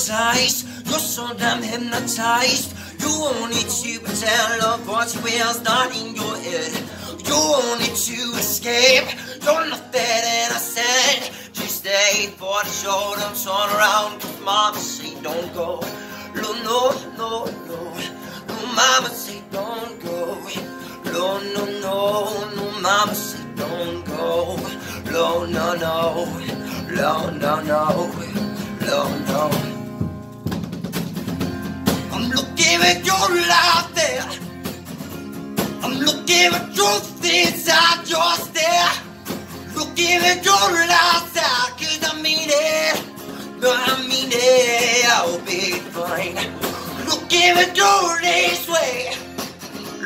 those eyes. You're so damn hypnotized. You wanted to pretend love what you is not in your head. You wanted to escape. You're not that innocent. Just stay for the show. Don't turn around. Cause mama say don't go. No, no, no, no. No, mama say don't go. No, no, no. No, mama say don't go. No, no, no. No, no, no. No, no. I'm at your life there. I'm looking at truth inside your stare. Looking at your life cause I mean it. No, I mean it, oh, I'll be fine. Looking at your this way.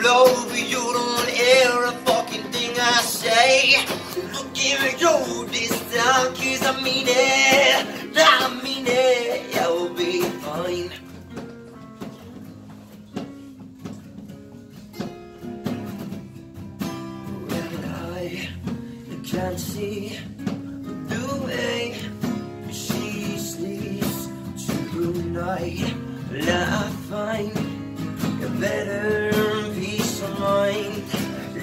Love, you don't hear a fucking thing I say. Looking at your this time, cause I mean it. I mean it, I'll be fine. Can't see the way she sleeps tonight, will I find a better peace of mind?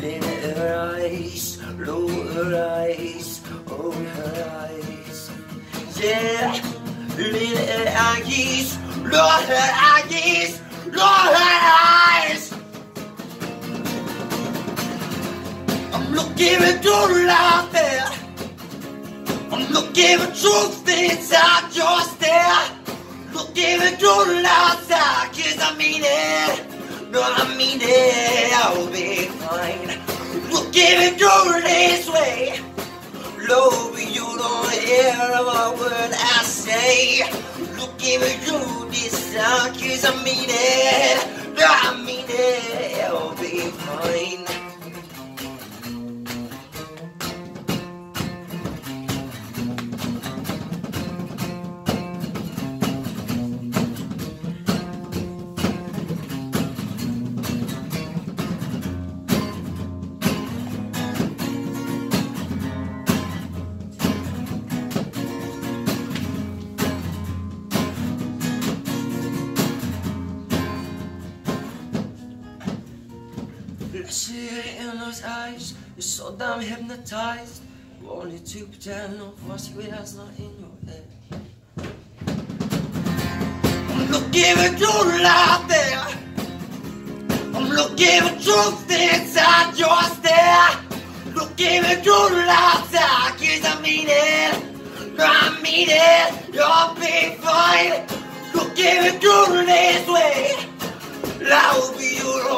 In her eyes, low her eyes, oh her eyes, yeah. In her eyes, low her eyes, low her eyes. I'm looking life there. I'm looking at truth inside your stare. Looking your life there, cause I mean it. No, I mean it, I'll be fine. Looking at your this way. Love, you don't hear a word I say. Looking at you this time, cause I mean it. No, I mean it, I'll be fine. I see it in those eyes, you're so damn hypnotized. You only to pretend no voice you has not in your head. I'm looking at your life there. I'm looking at truth inside your stare. Looking at your life there, cause I mean it. I mean it, you'll be fine. Looking at you this way. Love you don't hear